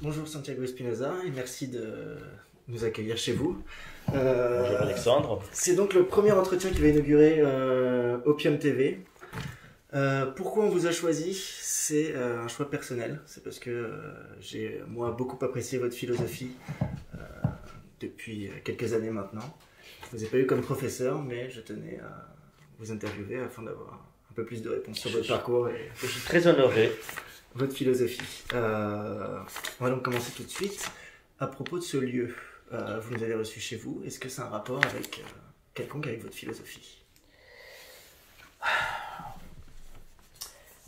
Bonjour Santiago Espinoza et merci de nous accueillir chez vous. Euh, Bonjour Alexandre. C'est donc le premier entretien qui va inaugurer euh, Opium TV. Euh, pourquoi on vous a choisi? C'est un choix personnel. C'est parce que j'ai moi beaucoup apprécié votre philosophie depuis quelques années maintenant. Je ne vous ai pas eu comme professeur, mais je tenais à vous interviewer afin d'avoir un peu plus de réponses sur votre parcours. Et... Je suis très honoré votre philosophie. Euh, on va donc commencer tout de suite. À propos de ce lieu, euh, vous nous avez reçu chez vous. Est-ce que c'est un rapport avec euh, quelconque avec votre philosophie?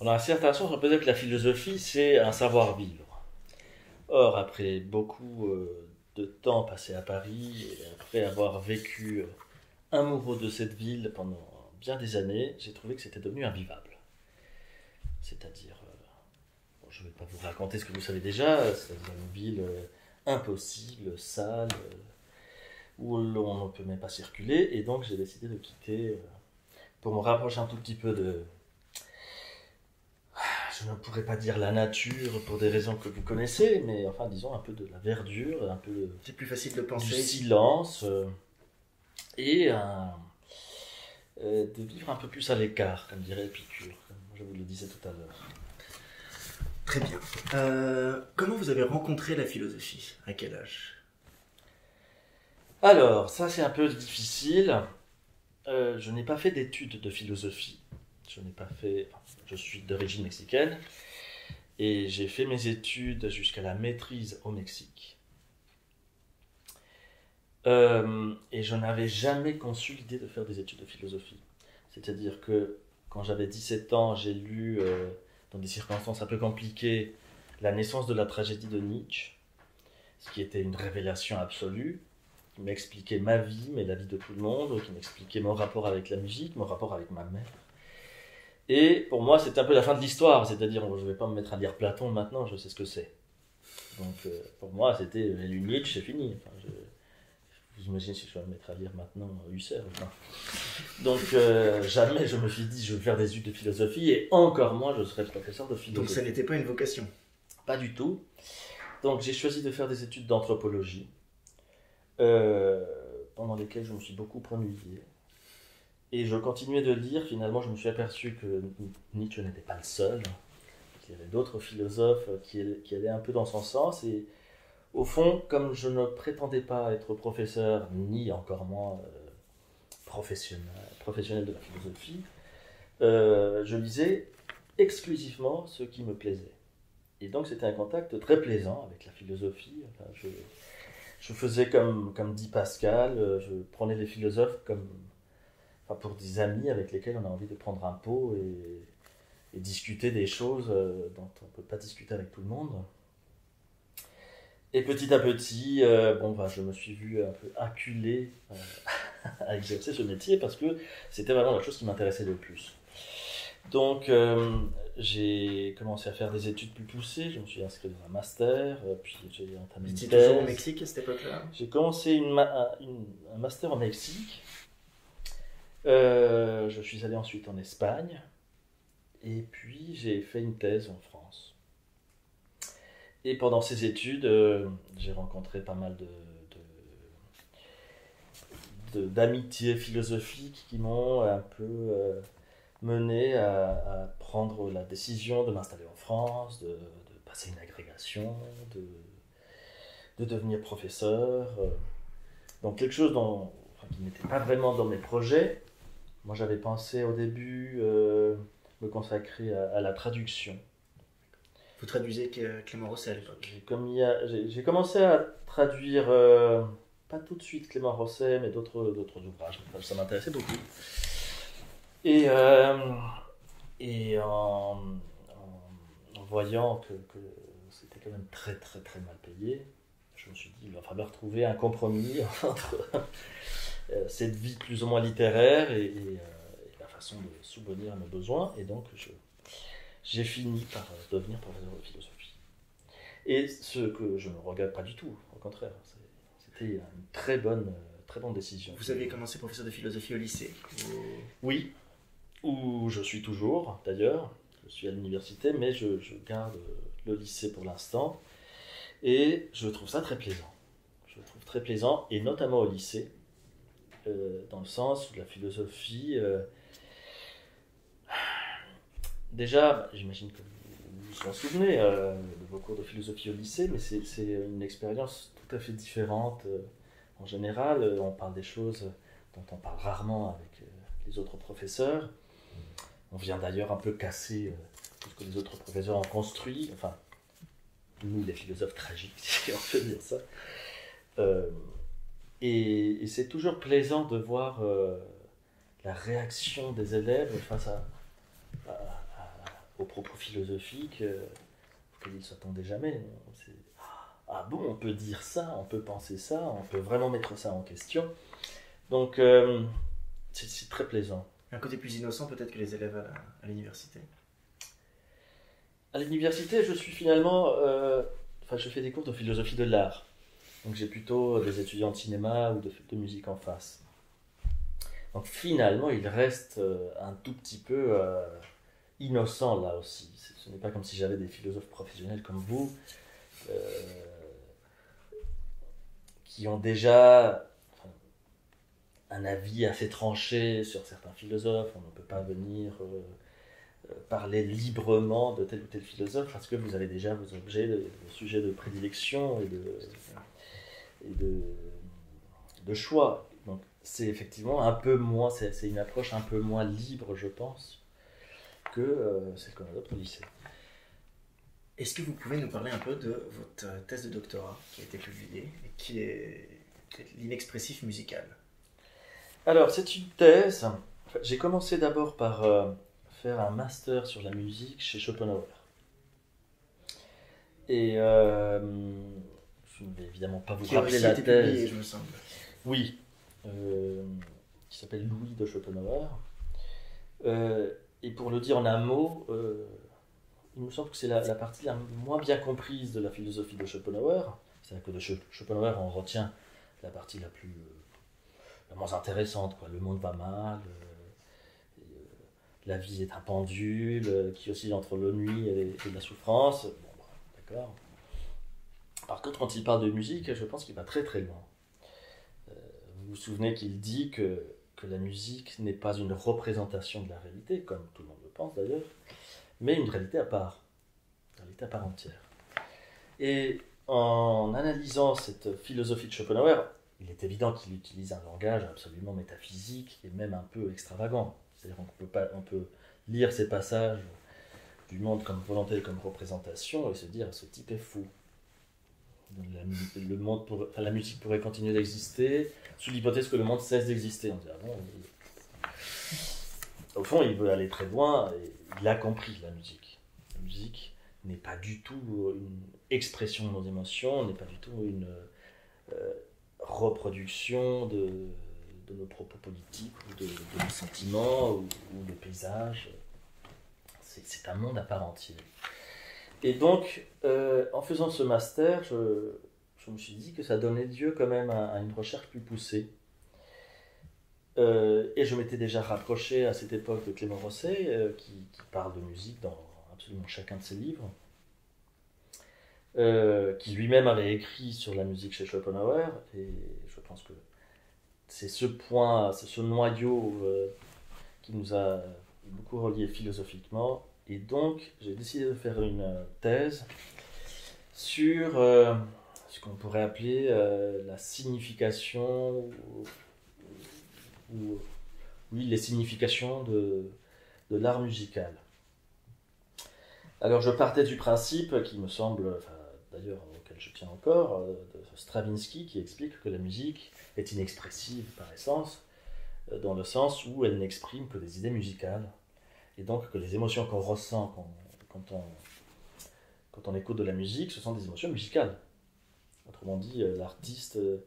Alors, à certains sens, peut dire que la philosophie, c'est un savoir-vivre. Or, après beaucoup de temps passé à Paris, et après avoir vécu amoureux de cette ville pendant bien des années, j'ai trouvé que c'était devenu invivable. C'est-à-dire je ne vais pas vous raconter ce que vous savez déjà, c'est une ville euh, impossible, sale, euh, où l'on ne peut même pas circuler, et donc j'ai décidé de quitter euh, pour me rapprocher un tout petit peu de... Je ne pourrais pas dire la nature pour des raisons que vous connaissez, mais enfin disons un peu de la verdure, un peu. C'est plus facile de penser. Du silence, et de vivre un peu plus à l'écart, comme dirait Épicure, comme je vous le disais tout à l'heure. Très bien. Euh, comment vous avez rencontré la philosophie? À quel âge? Alors, ça c'est un peu difficile. Euh, je n'ai pas fait d'études de philosophie. Je n'ai pas fait. je suis d'origine mexicaine et j'ai fait mes études jusqu'à la maîtrise au Mexique. Euh, et je n'avais jamais conçu l'idée de faire des études de philosophie. C'est-à-dire que quand j'avais 17 ans, j'ai lu dans des circonstances un peu compliquées, la naissance de la tragédie de Nietzsche, ce qui était une révélation absolue, qui m'expliquait ma vie, mais la vie de tout le monde, qui m'expliquait mon rapport avec la musique, mon rapport avec ma mère. Et pour moi, c'était un peu la fin de l'histoire, c'est-à-dire, je ne vais pas me mettre à lire Platon maintenant, je sais ce que c'est. Donc, euh, pour moi, c'était lu Nietzsche, c'est fini. Imaginez si je vais me mettre à lire maintenant Husserl. Donc euh, jamais je me suis dit je vais faire des études de philosophie et encore moins je serai professeur de philosophie. Donc ça n'était pas une vocation Pas du tout. Donc j'ai choisi de faire des études d'anthropologie euh, pendant lesquelles je me suis beaucoup ennuyé. Et je continuais de lire, finalement je me suis aperçu que Nietzsche n'était pas le seul, qu'il y avait d'autres philosophes qui, qui allaient un peu dans son sens. Et au fond, comme je ne prétendais pas être professeur, ni encore moins euh, professionnel, professionnel de la philosophie, euh, je lisais exclusivement ce qui me plaisait. Et donc c'était un contact très plaisant avec la philosophie. je, faisais comme, comme dit Pascal, euh, je prenais les philosophes comme pour des amis avec lesquels on a envie de prendre un pot et, et discuter des choses dont on ne peut pas discuter avec tout le monde. Et petit à petit, euh, bon, bah, je me suis vu un peu acculé euh, à exercer ce métier parce que c'était vraiment la chose qui m'intéressait le plus. Donc, euh, j'ai commencé à faire des études plus poussées. Je me suis inscrit dans un master, puis j'ai entamé une thèse. toujours au Mexique à cette époque-là J'ai commencé une un master au Mexique. je suis allé ensuite en Espagne. Et puis, j'ai fait une thèse en France. Et pendant ces études, euh, j'ai rencontré pas mal de, d'amitiés philosophiques qui m'ont un peu euh, mené à, prendre la décision de m'installer en France, de, passer une agrégation, de, de devenir professeur. Euh. Donc quelque chose dont, qui n'était pas vraiment dans mes projets. Moi j'avais pensé au début me consacrer à la traduction vous traduisez Clément Rosset à l'époque J'ai commencé à traduire, euh, pas tout de suite Clément Rosset, mais d'autres ouvrages. Ça m'intéressait beaucoup. Et, euh, en, voyant que, c'était quand même très très très mal payé, je me suis dit il va falloir trouver un compromis entre euh, cette vie plus ou moins littéraire et, et la façon de subvenir à mes besoins. Et donc je j'ai fini par euh, devenir professeur de philosophie. Et ce que je ne regrette pas du tout, au contraire, c'était une très bonne, euh, très bonne décision. Vous aviez commencé professeur de philosophie au lycée Oui, où je suis toujours d'ailleurs. Je suis à l'université, mais je, garde le lycée pour l'instant. Et je trouve ça très plaisant. Je trouve très plaisant, et notamment au lycée, euh, dans le sens où la philosophie. euh, déjà, j'imagine que vous vous en souvenez euh, de vos cours de philosophie au lycée, mais c'est une expérience tout à fait différente. euh, en général, euh, on parle des choses dont on parle rarement avec les autres professeurs. On vient d'ailleurs un peu casser tout ce que les autres professeurs ont construit. Enfin, nous, les philosophes tragiques, si on peut dire ça. Et c'est toujours plaisant de voir la réaction des élèves face à- aux propos philosophiques euh, auxquels ils ne s'attendaient jamais. C'est, ah bon, on peut dire ça, on peut penser ça, on peut vraiment mettre ça en question. Donc, euh, c'est, très plaisant. Un côté plus innocent peut-être que les élèves à, l'université. À l'université, je suis finalement. euh, enfin, je fais des cours de philosophie de l'art. Donc, j'ai plutôt des étudiants de cinéma ou de, de musique en face. Donc, finalement, il reste euh, un tout petit peu innocent là aussi. Ce n'est pas comme si j'avais des philosophes professionnels comme vous euh, qui ont déjà un avis assez tranché sur certains philosophes. On ne peut pas venir. euh, euh, parler librement de tel ou tel philosophe parce que vous avez déjà vos objets, vos sujets de prédilection et de, et de, de choix. Donc c'est effectivement un peu moins, c'est une approche un peu moins libre, je pense, que euh, celle qu'on adopte au lycée. Est-ce que vous pouvez nous parler un peu de votre euh, thèse de doctorat qui a été publiée et qui est l'inexpressif musical? Alors, c'est une thèse. J'ai commencé d'abord par euh, faire un master sur la musique chez Schopenhauer. Et euh, je ne vais évidemment pas vous Qui rappeler la thèse. publiée, je me semble. Oui, qui s'appelle Louis de Schopenhauer. Et pour le dire en un mot, euh, il me semble que c'est la, partie la moins bien comprise de la philosophie de Schopenhauer. C'est-à-dire que de Scho- Schopenhauer, on retient la partie la plus euh, la moins intéressante. Quoi. Le monde va mal, euh, la vie est un pendule qui oscille entre l'ennui et, et la souffrance. Bon, bah, d'accord. Par contre, quand il parle de musique, je pense qu'il va très très loin. Vous vous souvenez qu'il dit que, la musique n'est pas une représentation de la réalité, comme tout le monde le pense d'ailleurs, mais une réalité à part, une réalité à part entière. Et en analysant cette philosophie de Schopenhauer, il est évident qu'il utilise un langage absolument métaphysique et même un peu extravagant. C'est-à-dire qu'on peut, peut lire ces passages du monde comme volonté, comme représentation, et se dire ce type est fou. La, le monde la musique pourrait continuer d'exister sous l'hypothèse que le monde cesse d'exister. Au fond, il veut aller très loin et il a compris la musique. La musique n'est pas du tout une expression de nos émotions, n'est pas du tout une euh, reproduction de, nos propos politiques ou de, nos sentiments ou, ou de paysages. C'est un monde à part entière. Et donc, euh, en faisant ce master, je, me suis dit que ça donnait lieu quand même à, une recherche plus poussée. Euh, et je m'étais déjà rapproché à cette époque de Clément Rosset, euh, qui, qui parle de musique dans absolument chacun de ses livres, qui lui-même avait écrit sur la musique chez Schopenhauer, et je pense que c'est ce point, c'est ce noyau qui nous a beaucoup reliés philosophiquement, et donc j'ai décidé de faire une euh, thèse sur euh, ce qu'on pourrait appeler euh, la signification ou, ou- oui les significations de, de l'art musical. Alors je partais du principe qui me semble, d'ailleurs auquel je tiens encore, de Stravinsky qui explique que la musique est inexpressive par essence, dans le sens où elle n'exprime que des idées musicales, et donc que les émotions qu'on ressent quand, quand on, quand on écoute de la musique, ce sont des émotions musicales. Autrement dit, euh, l'artiste, euh,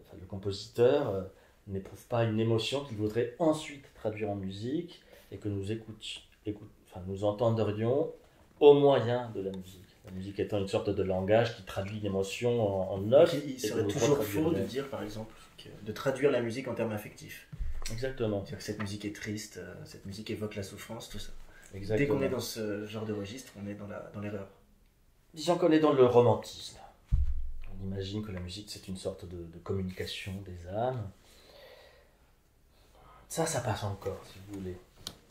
enfin, le compositeur, euh, n'éprouve pas une émotion qu'il voudrait ensuite traduire en musique et que nous, écoute, écoute- enfin, nous entendrions au moyen de la musique. La musique étant une sorte de langage qui traduit une émotion en, en notes. Il, serait toujours faux de dire, par exemple, que- de traduire la musique en termes affectifs. Exactement. Que cette musique est triste, euh, cette musique évoque la souffrance, tout ça. Dès qu'on est dans ce genre de registre, on est dans la- dans l'erreur. Disons qu'on est dans le romantisme. on imagine que la musique c'est une sorte de, de communication des âmes. Ça, ça passe encore, si vous voulez.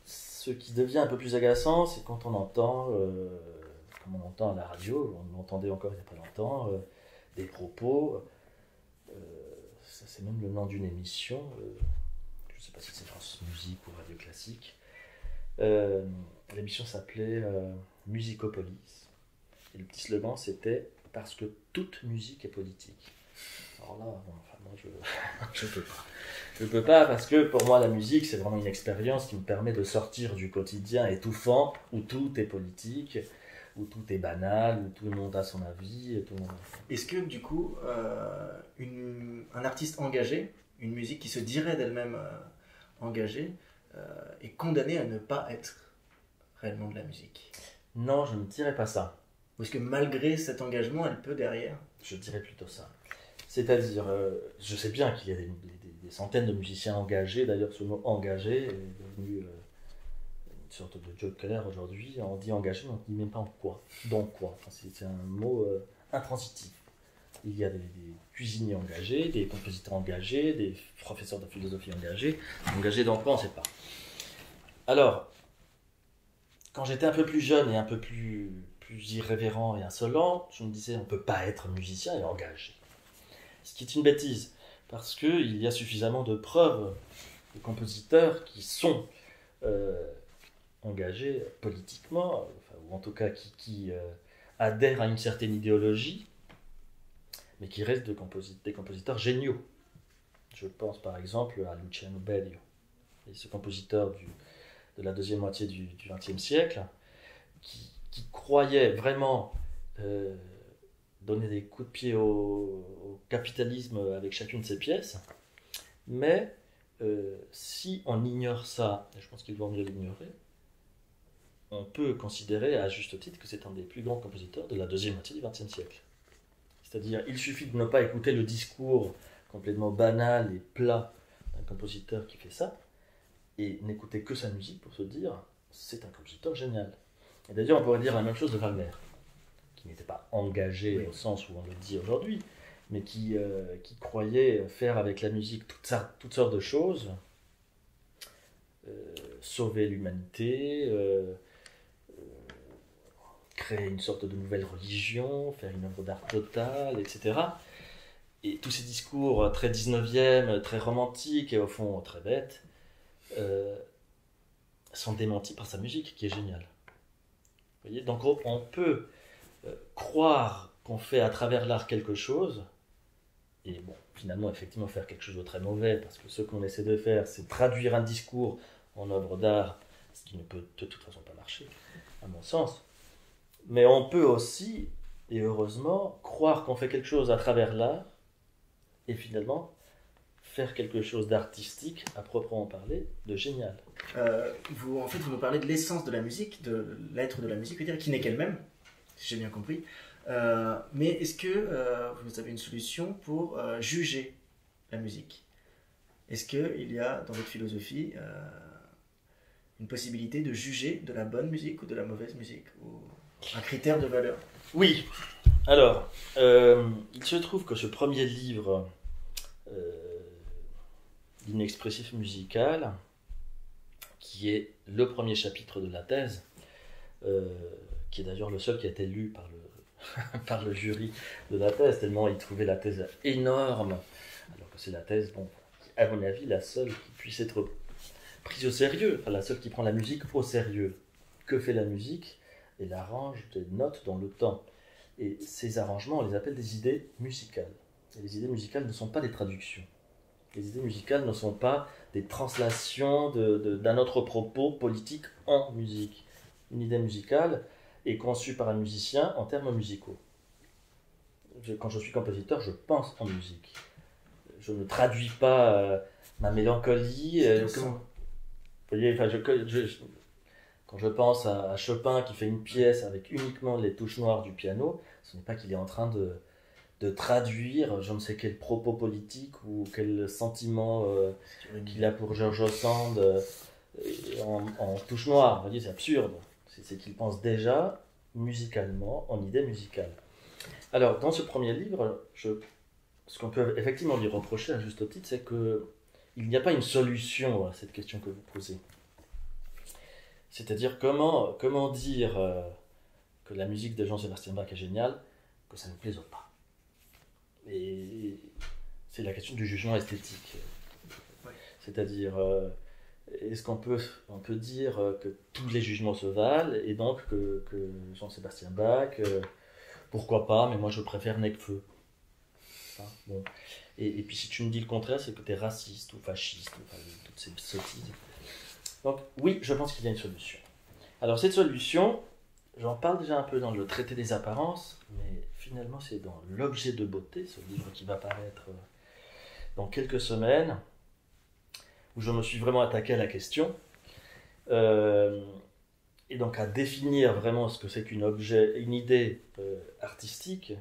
Ce qui devient un peu plus agaçant, c'est quand on entend, euh, comme on entend à la radio, on l'entendait encore il n'y a pas longtemps, euh, des propos. ça, c'est même le nom d'une émission. Je ne sais pas si c'est France Musique ou Radio Classique. Euh, L'émission s'appelait euh, Musicopolis. Et le petit slogan c'était Parce que toute musique est politique. Alors là, bon, enfin, moi je je peux pas. Je peux pas parce que pour moi la musique c'est vraiment une expérience qui me permet de sortir du quotidien étouffant où tout est politique, où tout est banal, où tout le monde a son avis. Et tout le monde... Est-ce que du coup, euh, une- un artiste engagé, une musique qui se dirait d'elle-même euh, engagée, euh, est condamnée à ne pas être réellement de la musique Non, je ne dirais pas ça. Ou est-ce que malgré cet engagement, elle peut derrière? Je dirais plutôt ça. C'est-à-dire, euh, je sais bien qu'il y a des, des- des centaines de musiciens engagés, d'ailleurs ce mot engagé est devenu euh, une sorte de joker aujourd'hui. On dit engagé, mais on ne dit même pas en quoi. Dans quoi Enfin, c'est, c'est un mot euh, intransitif. Il y a des, cuisiniers engagés, des compositeurs engagés, des professeurs de philosophie engagés. Engagés dans quoi, on ne sait pas. Alors, quand j'étais un peu plus jeune et un peu plus, irrévérent et insolent, je me disais on ne peut pas être musicien et engagé. Ce qui est une bêtise, parce qu'il y a suffisamment de preuves de compositeurs qui sont euh, engagés politiquement, ou en tout cas qui, qui, euh, adhèrent à une certaine idéologie, mais qui restent des compositeurs géniaux. Je pense par exemple à Luciano Berio, ce compositeur du, de la deuxième moitié du XXe siècle, qui, croyait vraiment euh, donner des coups de pied au, au capitalisme avec chacune de ses pièces. Mais euh, si on ignore ça, et je pense qu'il vaut mieux l'ignorer, on peut considérer à juste titre que c'est un des plus grands compositeurs de la deuxième moitié du XXe siècle. C'est-à-dire, il suffit de ne pas écouter le discours complètement banal et plat d'un compositeur qui fait ça, et n'écouter que sa musique pour se dire c'est un compositeur génial. Et d'ailleurs, on pourrait dire la même chose de Wagner, qui n'était pas engagé Oui. au sens où on le dit aujourd'hui, mais qui, euh, qui croyait faire avec la musique toutes, sortes de choses, euh, sauver l'humanité, euh, créer une sorte de nouvelle religion, faire une œuvre d'art totale, etc. Et tous ces discours très 19e, très romantiques et au fond très bêtes, euh, sont démentis par sa musique qui est géniale. Vous voyez Donc on- on peut euh, croire qu'on fait à travers l'art quelque chose, et bon, finalement, effectivement, faire quelque chose de très mauvais, parce que ce qu'on essaie de faire, c'est traduire un discours en œuvre d'art, ce qui ne peut de toute façon pas marcher, à mon sens. Mais on peut aussi, et heureusement, croire qu'on fait quelque chose à travers l'art, et finalement faire quelque chose d'artistique, à proprement parler, de génial. Euh, vous, En fait, vous nous parlez de l'essence de la musique, de l'être de la musique, dire, qui n'est qu'elle-même, si j'ai bien compris. Euh, mais est-ce que euh, vous avez une solution pour juger la musique? Est-ce qu'il y a dans votre philosophie une possibilité de juger de la bonne musique ou de la mauvaise musique un critère de valeur Oui. Alors, euh, il se trouve que ce premier livre, euh, musical, qui est le premier chapitre de la thèse, euh, qui est d'ailleurs le seul qui a été lu par le, jury de la thèse, tellement il trouvait la thèse énorme, alors que c'est la thèse, bon, à mon avis, la seule qui puisse être prise au sérieux, la seule qui prend la musique au sérieux. Que fait la musique? Elle arrange des notes dans le temps. Et ces arrangements, on les appelle des idées musicales. Et les idées musicales ne sont pas des traductions. Les idées musicales ne sont pas des translations d'un autre propos politique en musique. Une idée musicale est conçue par un musicien en termes musicaux. Je- quand je suis compositeur, je pense en musique. Je ne traduis pas euh, ma mélancolie. euh, vous voyez, enfin, je, je- je- quand je pense à, Chopin qui fait une pièce avec uniquement les touches noires du piano, ce n'est pas qu'il est en train de, de traduire je ne sais quel propos politique ou quel sentiment euh, qu'il a pour George Sand euh, en, en touche noire. Vous voyez, c'est absurde. C'est qu'il pense déjà musicalement en idée musicale. Alors, dans ce premier livre, ce qu'on peut effectivement lui reprocher à juste titre, c'est que il n'y a pas une solution à cette question que vous posez. C'est-à-dire comment, comment dire euh, que la musique de Jean-Sébastien Bach est géniale, que ça ne plaise pas. Et c'est la question du jugement esthétique. C'est-à-dire, euh, est-ce qu'on peut, on peut dire que tous les jugements se valent et donc que, Jean-Sébastien Bach, euh, pourquoi pas, mais moi je préfère Necfeu. bon. et, puis si tu me dis le contraire, c'est que tu es raciste ou fasciste, ou toutes ces sottises. Donc oui, je pense qu'il y a une solution. Alors cette solution, j'en parle déjà un peu dans le traité des apparences, mais finalement c'est dans l'objet de beauté, ce livre qui va paraître dans quelques semaines où je me suis vraiment attaqué à la question. Euh, et donc à définir vraiment ce que c'est qu'une objet, une idée euh, artistique.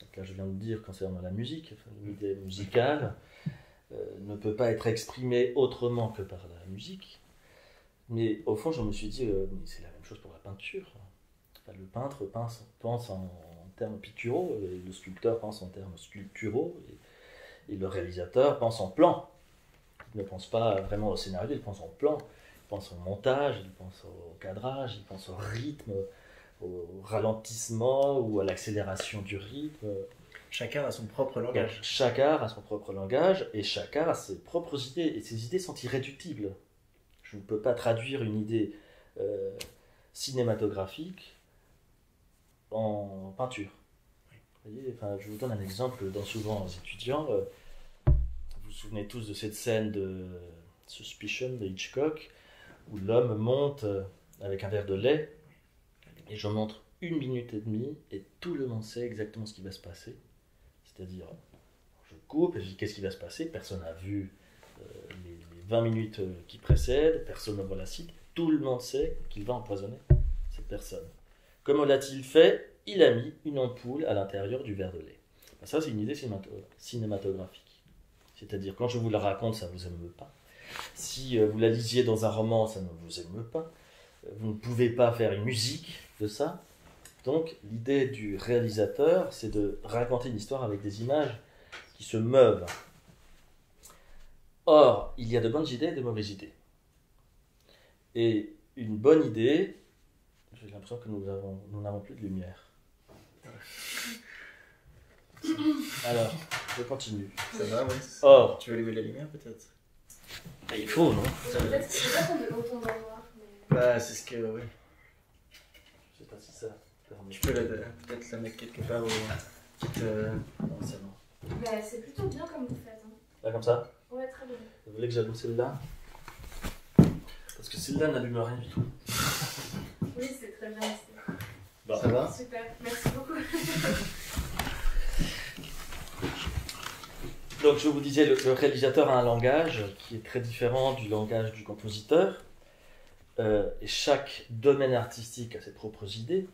Donc là, je viens de dire concernant la musique, une idée musicale euh, ne peut pas être exprimée autrement que par la musique. Mais au fond, je me suis dit, c'est la même chose pour la peinture. le peintre pense, en, termes picturaux, le sculpteur pense en termes sculpturaux, et le réalisateur pense en plan. Il ne pense pas vraiment au scénario, il pense au plan, il pense au montage, il pense au cadrage, il pense au rythme, au ralentissement ou à l'accélération du rythme. Chacun a son propre langage. chacun a son propre langage et chacun a ses propres idées. Et ces idées sont irréductibles. Je ne peux pas traduire une idée euh, cinématographique en peinture. Vous voyez, enfin, je vous donne un exemple dans souvent aux étudiants. Euh, vous souvenez tous de cette scène de Suspicion de Hitchcock, où l'homme monte euh, avec un verre de lait, et je montre une minute et demie, et tout le monde sait exactement ce qui va se passer. C'est-à-dire, je coupe, je dis qu'est-ce qui va se passer, personne n'a vu euh, les, 20 minutes euh, qui précèdent, personne ne voit la suite, tout le monde sait qu'il va empoisonner cette personne. Comment l'a-t-il fait? Il a mis une ampoule à l'intérieur du verre de lait. Ben, ça, c'est une idée cinématographique. C'est-à-dire, quand je vous la raconte, ça ne vous émeut pas. Si euh, vous la lisiez dans un roman, ça ne vous émeut pas. Vous ne pouvez pas faire une musique de ça. Donc, l'idée du réalisateur, c'est de raconter une histoire avec des images qui se meuvent. Or, il y a de bonnes idées et de mauvaises idées. Et une bonne idée, j'ai l'impression que nous n'avons plus de lumière. Alors, je continue. Ça va, oui. Or. Tu veux allumer la lumière peut-être? Bah, Il faut, non? Peut-être pas qu'on noir. Bah, c'est ce que. Oui. Je sais pas si ça. Tu peux peut-être la mettre quelque part ou. Euh... Non, c'est bon. Bah, c'est plutôt bien comme vous faites. Hein. Là, comme ça Ouais, très bien. Vous voulez que j'allume celle-là Parce que celle-là n'allume rien du tout. Oui, c'est très bien. Bon. Ça va Super, merci beaucoup. Donc je vous disais, le, réalisateur a un langage qui est très différent du langage du compositeur. Euh, et chaque domaine artistique a ses propres idées.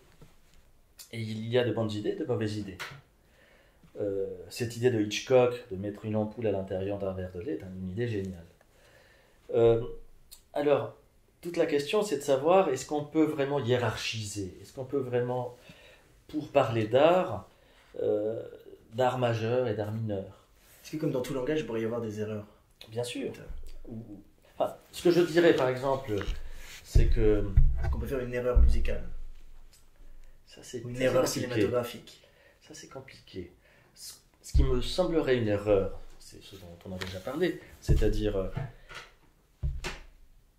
Et il y a de bonnes idées, de mauvaises idées. Euh, cette idée de Hitchcock de mettre une ampoule à l'intérieur d'un verre de lait est une idée géniale. Euh, alors, toute la question, c'est de savoir est-ce qu'on peut vraiment hiérarchiser? Est-ce qu'on peut vraiment, pour parler d'art, d'art majeur et d'art mineur? Est-ce que comme dans tout langage, il pourrait y avoir des erreurs Bien sûr. Enfin, ce que je dirais par exemple, c'est que. Est-ce qu'on peut faire une erreur musicale? Ça, c'est Une erreur cinématographique Ça, c'est compliqué. Ce qui me semblerait une erreur, c'est ce dont on a déjà parlé, c'est-à-dire euh,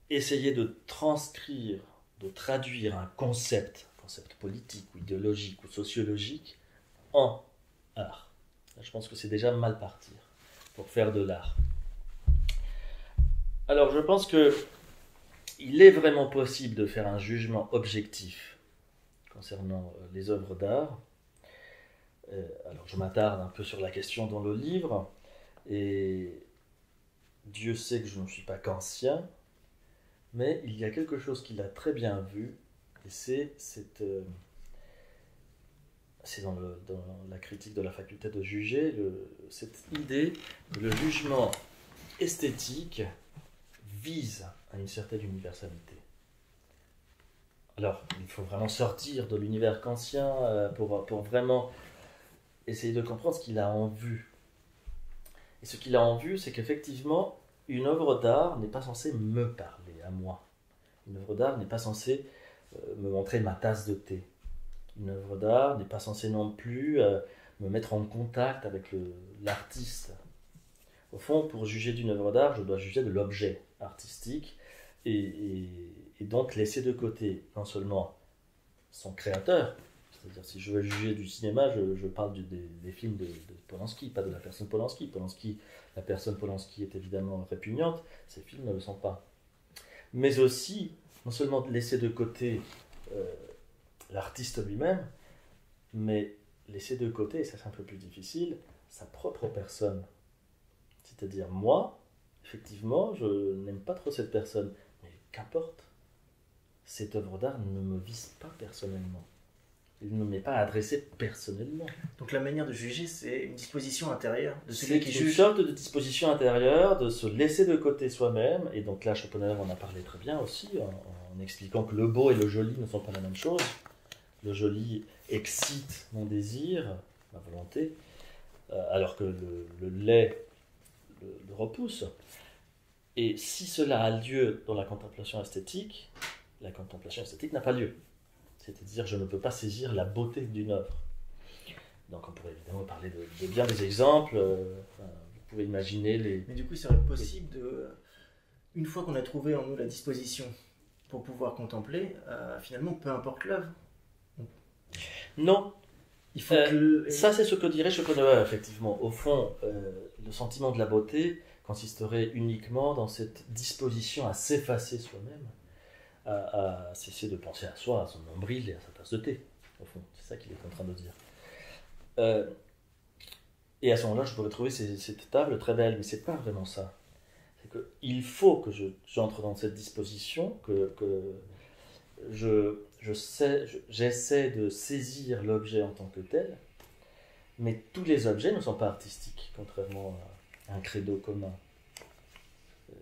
essayer de transcrire, de traduire un concept, un concept politique ou idéologique ou sociologique, en art. Je pense que c'est déjà mal partir pour faire de l'art. Alors je pense que il est vraiment possible de faire un jugement objectif concernant euh, les œuvres d'art. Euh, alors je m'attarde un peu sur la question dans le livre, et Dieu sait que je ne suis pas qu'ancien, mais il y a quelque chose qu'il a très bien vu, et c'est cette... Euh, c'est dans, la critique de la faculté de juger, cette idée que le jugement esthétique vise à une certaine universalité. Alors, il faut vraiment sortir de l'univers kantien euh, pour, pour vraiment essayer de comprendre ce qu'il a en vue. Et ce qu'il a en vue, c'est qu'effectivement, une œuvre d'art n'est pas censée me parler à moi. Une œuvre d'art n'est pas censée euh, me montrer ma tasse de thé. Une œuvre d'art n'est pas censée non plus euh, me mettre en contact avec l'artiste. Au fond, pour juger d'une œuvre d'art, je dois juger de l'objet artistique et, donc laisser de côté non seulement son créateur, c'est-à-dire si je veux juger du cinéma, je, parle des, films de, Polanski, pas de la personne Polanski. Polanski. La personne Polanski est évidemment répugnante, ces films ne le sont pas. Mais aussi, non seulement laisser de côté euh, l'artiste lui-même, mais laisser de côté, et ça c'est un peu plus difficile, sa propre personne. C'est-à-dire moi, effectivement, je n'aime pas trop cette personne, qu'importe. Cette œuvre d'art ne me vise pas personnellement. Il ne m'est pas adressé personnellement. Donc la manière de juger, c'est une disposition intérieure de celui qui une sorte de disposition intérieure, de se laisser de côté soi-même. Et donc là, Schopenhauer en a parlé très bien aussi, en, en expliquant que le beau et le joli ne sont pas la même chose. Le joli excite mon désir, ma volonté, euh, alors que le, le laid le, le repousse. Et si cela a lieu dans la contemplation esthétique, la contemplation esthétique n'a pas lieu. C'est-à-dire, je ne peux pas saisir la beauté d'une œuvre. Donc, on pourrait évidemment parler de, de bien des exemples. euh, enfin, vous pouvez imaginer les. Mais du coup, il serait possible de, une fois qu'on a trouvé en nous la disposition pour pouvoir contempler, euh, finalement, peu importe l'œuvre, Non, il faut Euh, que ça c'est ce que dirait Schopenhauer, effectivement. Au fond, euh, le sentiment de la beauté consisterait uniquement dans cette disposition à s'effacer soi-même, à, cesser de penser à soi, à son nombril et à sa tasse de thé. C'est ça qu'il est en train de dire. Euh, et à ce moment-là, je pourrais trouver cette table très belle, mais c'est pas vraiment ça. C'est que il faut que je- j'entre dans cette disposition, que, que je, je sais, je- j'essaie de saisir l'objet en tant que tel, mais tous les objets ne sont pas artistiques, contrairement à un credo commun. Euh,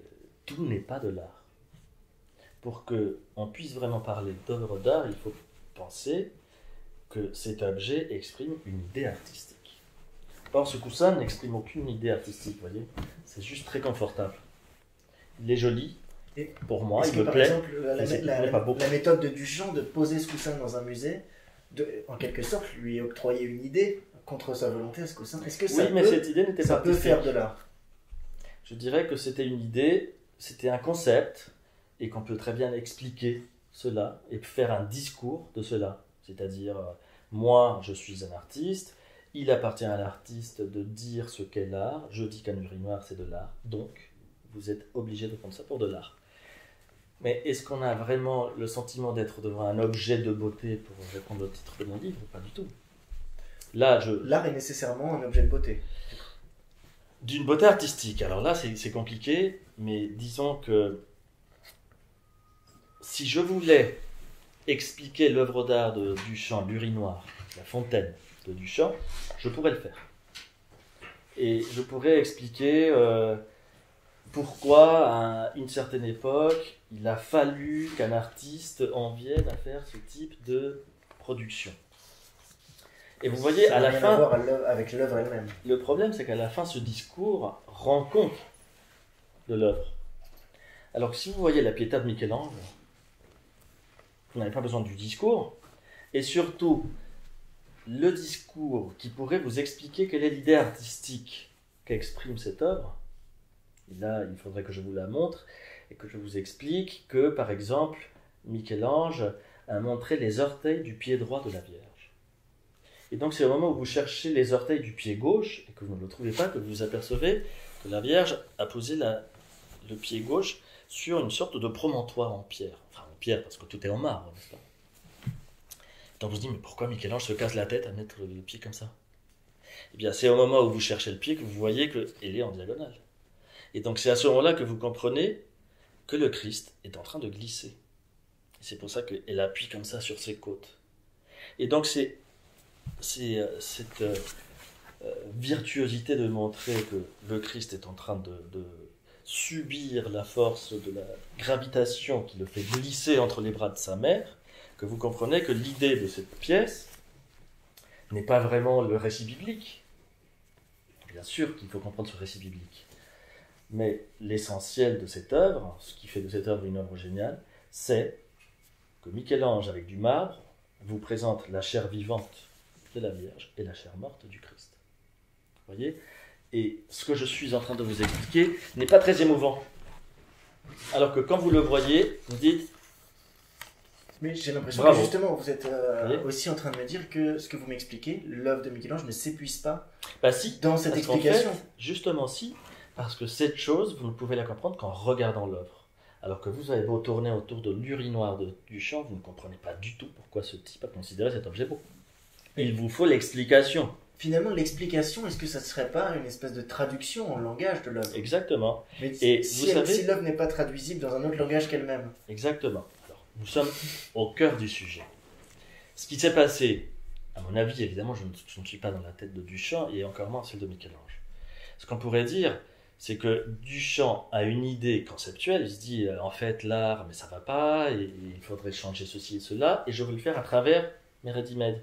Tout n'est pas de l'art. Pour que on puisse vraiment parler d'œuvre d'art, il faut penser que cet objet exprime une idée artistique. Or, ce coussin n'exprime aucune idée artistique, vous voyez. C'est juste très confortable. Il est joli, Et pour moi, il que me par plaît. exemple la, pas méthode de Duchamp de poser ce coussin dans un musée, de, en quelque sorte lui octroyer une idée contre sa volonté à ce coussin, est-ce que ça Oui, mais peut, cette idée n'était ça pas peut faire de l'art? Je dirais que c'était une idée, c'était un concept, et qu'on peut très bien expliquer cela et faire un discours de cela. C'est-à-dire, euh, moi, je suis un artiste, il appartient à l'artiste de dire ce qu'est l'art, je dis qu'un urinoir, c'est de l'art, donc vous êtes obligé de prendre ça pour de l'art. Mais est-ce qu'on a vraiment le sentiment d'être devant un objet de beauté pour répondre au titre de mon livre? Pas du tout. Là, je, L'art est nécessairement un objet de beauté. d'une beauté artistique. Alors là, c'est compliqué, mais disons que si je voulais expliquer l'œuvre d'art de Duchamp, l'urinoir, la fontaine de Duchamp, je pourrais le faire. Et je pourrais expliquer euh, pourquoi à une certaine époque, il a fallu qu'un artiste en vienne à faire ce type de production. Et vous voyez, Ça à la rien fin, à voir avec l'œuvre elle-même. le problème, c'est qu'à la fin, ce discours rend compte de l'œuvre. Alors que si vous voyez la Pietà de Michel-Ange, vous n'avez pas besoin du discours, et surtout, le discours qui pourrait vous expliquer quelle est l'idée artistique qu'exprime cette œuvre, et là, il faudrait que je vous la montre, et que je vous explique que, par exemple, Michel-Ange a montré les orteils du pied droit de la Vierge. Et donc c'est au moment où vous cherchez les orteils du pied gauche et que vous ne le trouvez pas que vous apercevez que la Vierge a posé le pied gauche sur une sorte de promontoire en pierre. Enfin en pierre parce que tout est en marbre, n'est-ce pas? Donc vous vous dites mais pourquoi Michel-Ange se casse la tête à mettre le pied comme ça? Eh bien c'est au moment où vous cherchez le pied que vous voyez qu'il est en diagonale. Et donc c'est à ce moment-là que vous comprenez que le Christ est en train de glisser. C'est pour ça qu'elle appuie comme ça sur ses côtes. Et donc c'est c'est euh, cette euh, euh, virtuosité de montrer que le Christ est en train de, de subir la force de la gravitation qui le fait glisser entre les bras de sa mère, que vous comprenez que l'idée de cette pièce n'est pas vraiment le récit biblique. Bien sûr qu'il faut comprendre ce récit biblique. Mais l'essentiel de cette œuvre, ce qui fait de cette œuvre une œuvre géniale, c'est que Michel-Ange, avec du marbre, vous présente la chair vivante de la Vierge et la chair morte du Christ. Vous voyez? Et ce que je suis en train de vous expliquer n'est pas très émouvant. Alors que quand vous le voyez, vous dites Mais j'ai l'impression que justement, vous êtes euh, Oui. aussi en train de me dire que ce que vous m'expliquez, l'œuvre de Michel-Ange ne s'épuise pas Bah si, dans cette explication. fait, justement si, parce que cette chose, vous ne pouvez la comprendre qu'en regardant l'œuvre. Alors que vous avez beau tourner autour de l'urinoir de Duchamp, vous ne comprenez pas du tout pourquoi ce type a considéré cet objet beau. Il vous faut l'explication. Finalement, l'explication, est-ce que ça ne serait pas une espèce de traduction en langage de l'œuvre? Exactement, Mais Et si, vous elle- savez- si l'œuvre n'est pas traduisible dans un autre langage qu'elle-même exactement. Alors, nous sommes au cœur du sujet. Ce qui s'est passé, à mon avis, évidemment, je ne, je ne suis pas dans la tête de Duchamp et encore moins celle de Michel-Ange. Ce qu'on pourrait dire, c'est que Duchamp a une idée conceptuelle, il se dit euh, en fait l'art, mais ça va pas, et il faudrait changer ceci et cela, et je veux le faire à travers mes ready-made.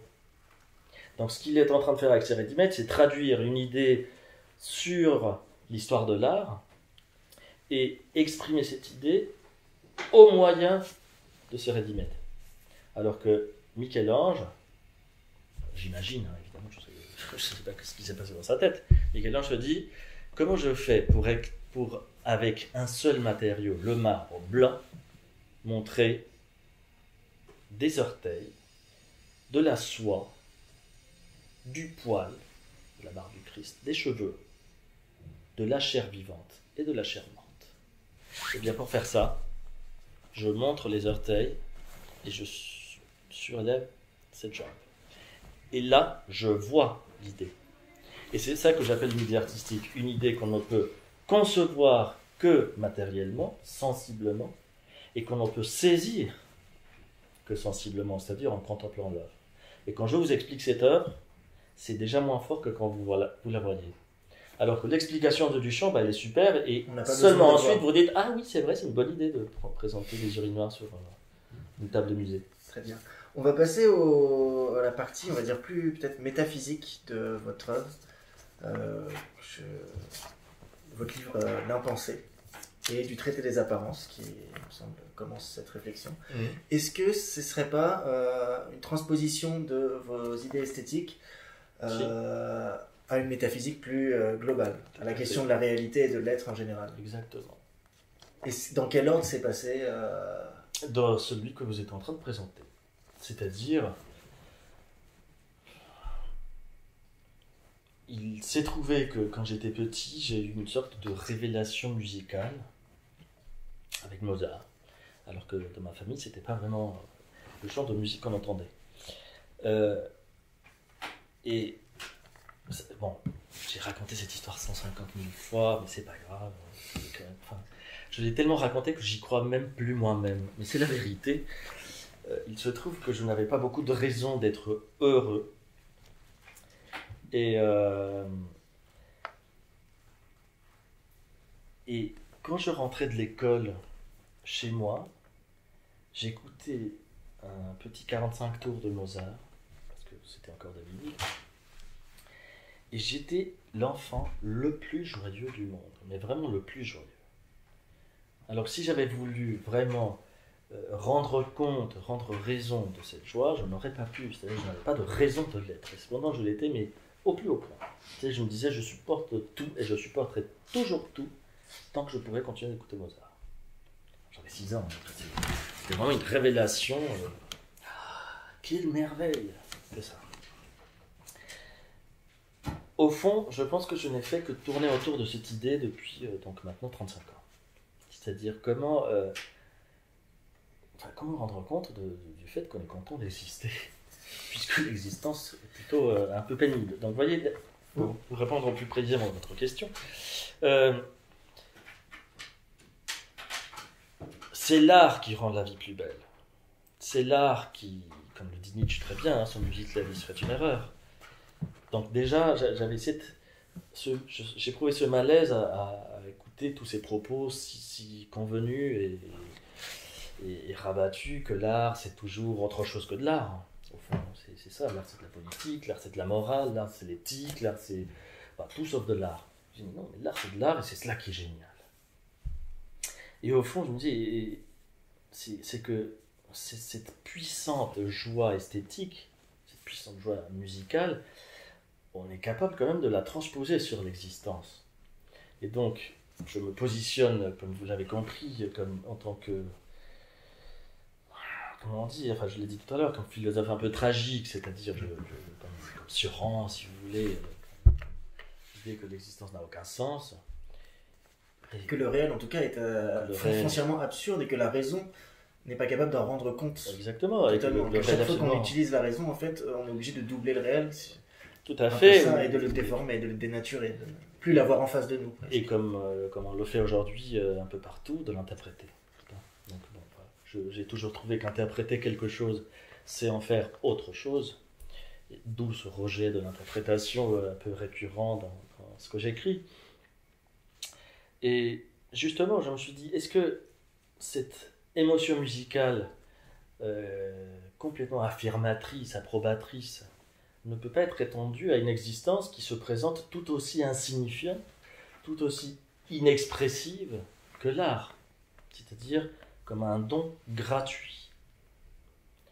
Donc ce qu'il est en train de faire avec ses ready-made, c'est traduire une idée sur l'histoire de l'art et exprimer cette idée au moyen de ses ready-made. Alors que Michel-Ange, j'imagine, hein, évidemment, je ne sais, pas ce qui s'est passé dans sa tête, Michel-Ange se dit comment je fais pour, avec un seul matériau, le marbre blanc, montrer des orteils, de la soie, du poil, de la barbe du Christ, des cheveux, de la chair vivante et de la chair morte. Et bien pour faire ça, je montre les orteils et je su- surlève cette jambe. Et là, je vois l'idée. Et c'est ça que j'appelle une idée artistique, une idée qu'on ne peut concevoir que matériellement, sensiblement, et qu'on ne peut saisir que sensiblement, c'est-à-dire en contemplant l'œuvre. Et quand je vous explique cette œuvre, c'est déjà moins fort que quand vous, voilà- vous la voyez. Alors que l'explication de Duchamp, bah, elle est super, et seulement ensuite vous dites Ah oui, c'est vrai, c'est une bonne idée de pr- présenter des urinoirs sur euh, une table de musée. Très bien. On va passer au- à la partie, on va dire, plus peut-être métaphysique de votre œuvre. Euh, je- Votre livre euh, L'impensé et du traité des apparences, qui, il me semble, commence cette réflexion. Est-ce que ce serait pas euh, une transposition de vos idées esthétiques euh, à une métaphysique plus euh, globale, à la question de la réalité et de l'être en général Exactement. Et dans quel ordre s'est passé euh, Dans celui que vous êtes en train de présenter. C'est-à-dire, il s'est trouvé que quand j'étais petit, j'ai eu une sorte de révélation musicale avec Mozart. Alors que dans ma famille, c'était pas vraiment le genre de musique qu'on entendait. Euh, et bon, j'ai raconté cette histoire 150 000 fois, mais c'est pas grave. enfin, je l'ai tellement raconté que j'y crois même plus moi-même. Mais c'est la vérité. Euh, il se trouve que je n'avais pas beaucoup de raisons d'être heureux. Et, euh, et quand je rentrais de l'école chez moi, j'écoutais un petit 45 tours de Mozart, c'était encore des vinyles. Et j'étais l'enfant le plus joyeux du monde, mais vraiment le plus joyeux. Alors si j'avais voulu vraiment euh, rendre compte, rendre raison de cette joie, je n'aurais pas pu, c'est-à-dire je n'avais pas de raison de l'être. Et cependant, je l'étais, mais au plus haut point. Je me disais, je supporte tout et je supporterai toujours tout tant que je pourrais continuer d'écouter Mozart. J'avais 6 ans, c'était vraiment une révélation. euh, ah, quelle merveille que ça. Au fond, je pense que je n'ai fait que tourner autour de cette idée depuis euh, donc maintenant 35 ans. C'est-à-dire comment, euh, comment rendre compte du fait qu'on est content d'exister, puisque l'existence est plutôt euh, un peu pénible. Donc, vous voyez, pour, répondre plus précisément à votre question, c'est l'art qui rend la vie plus belle. C'est l'art qui, comme le dit Nietzsche très bien, hein, sans musique la vie serait une erreur. Donc déjà, j'a- j'avais j'ai prouvé ce malaise à, écouter tous ces propos si, convenus et, et, et rabattu que l'art c'est toujours autre chose que de l'art. hein. Au fond, c'est ça. L'art c'est de la politique, l'art c'est de la morale, l'art c'est l'éthique, l'art c'est enfin, tout sauf de l'art. Je dis non, mais l'art c'est de l'art et c'est cela qui est génial. Et au fond, je me dis, c'est que cette puissante joie esthétique, cette puissante joie musicale, on est capable quand même de la transposer sur l'existence. Et donc, je me positionne, comme vous l'avez compris, comme en tant que comment on dit, enfin je l'ai dit tout à l'heure, comme philosophe un peu tragique, c'est-à-dire je, je- comme, comme si vous voulez, euh, l'idée que l'existence n'a aucun sens. Et- Que le réel, en tout cas, est euh, réel. foncièrement absurde et que la raison n'est pas capable d'en rendre compte. Exactement, que le, chaque fois qu'on utilise la raison, en fait, on est obligé de doubler le réel. tout à fait. ça, et de le déformer, de le dénaturer, de ne plus l'avoir en face de nous. presque. Et comme, euh, comme on le fait aujourd'hui euh, un peu partout, de l'interpréter. Donc, bon, voilà. J'ai toujours trouvé qu'interpréter quelque chose, c'est en faire autre chose. D'où ce rejet de l'interprétation euh, un peu récurrent dans, dans ce que j'écris. Et justement, je me suis dit, est-ce que cette émotion musicale euh, complètement affirmatrice, approbatrice, ne peut pas être étendue à une existence qui se présente tout aussi insignifiante, tout aussi inexpressive que l'art, c'est-à-dire comme un don gratuit.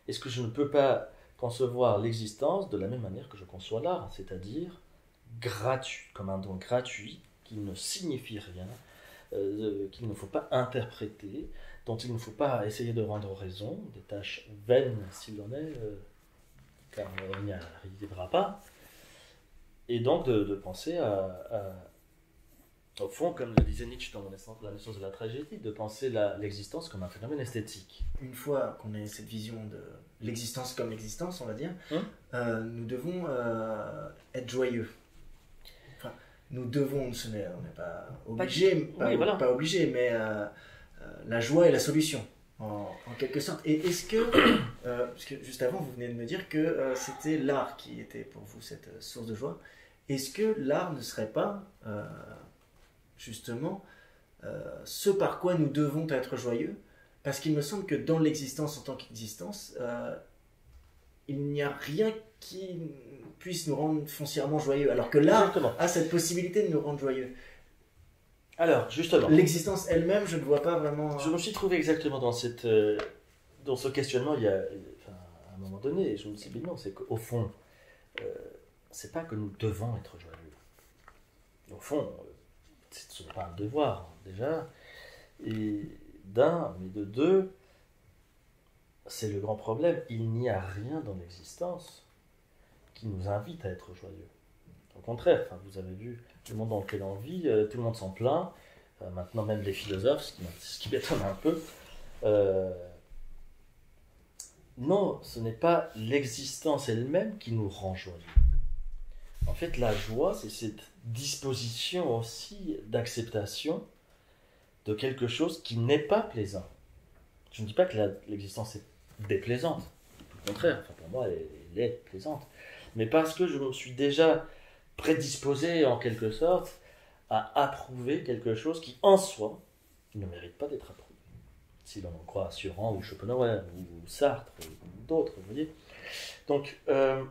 Est-ce que je ne peux pas concevoir l'existence de la même manière que je conçois l'art, c'est-à-dire gratuit, comme un don gratuit qui ne signifie rien, euh, qu'il ne faut pas interpréter, dont il ne faut pas essayer de rendre raison, des tâches vaines s'il en est, euh, car on n'y arrivera pas. Et donc de, de penser à, à- au fond, comme le disait Nietzsche dans la naissance, la naissance de la tragédie, de penser l'existence comme un phénomène esthétique. Une fois qu'on ait cette vision de l'existence comme l'existence, on va dire, Hein euh, nous devons euh, être joyeux. Enfin, nous devons, on n'est pas obligé, pas, oui, voilà. pas obligé, mais euh, euh, la joie est la solution, en, en quelque sorte. Et est-ce que, euh, parce que juste avant, vous venez de me dire que euh, c'était l'art qui était pour vous cette euh, source de joie, est-ce que l'art ne serait pas, euh, justement, euh, ce par quoi nous devons être joyeux? Parce qu'il me semble que dans l'existence en tant qu'existence, euh, il n'y a rien qui puisse nous rendre foncièrement joyeux, alors que l'art a cette possibilité de nous rendre joyeux. Alors, justement, L'existence elle-même, je ne vois pas vraiment... je me suis trouvé exactement dans, cette, euh, dans ce questionnement il y a, enfin, à un moment donné, et je me suis dit, non, c'est qu'au fond, euh, c'est pas que nous devons être joyeux. Au fond, euh, ce n'est pas un devoir, déjà. Et d'un, mais de deux, c'est le grand problème. Il n'y a rien dans l'existence qui nous invite à être joyeux. Au contraire, vous avez vu le monde lequel on vit, euh, tout le monde s'en plaint. Euh, maintenant, même les philosophes, ce qui, m'étonne un peu. Euh, non, ce n'est pas l'existence elle-même qui nous rend joyeux. En fait, la joie, c'est cette disposition aussi d'acceptation de quelque chose qui n'est pas plaisant. Je ne dis pas que l'existence est déplaisante. Au contraire, pour moi, elle est plaisante. Mais parce que je me suis déjà prédisposé, en quelque sorte, à approuver quelque chose qui, en soi, ne mérite pas d'être approuvé. Si l'on en croit Suran ou Schopenhauer ou Sartre ou d'autres, vous voyez. Donc, euh,